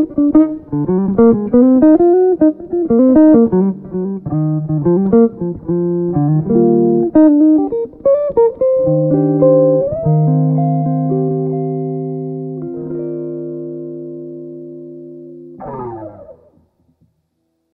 Música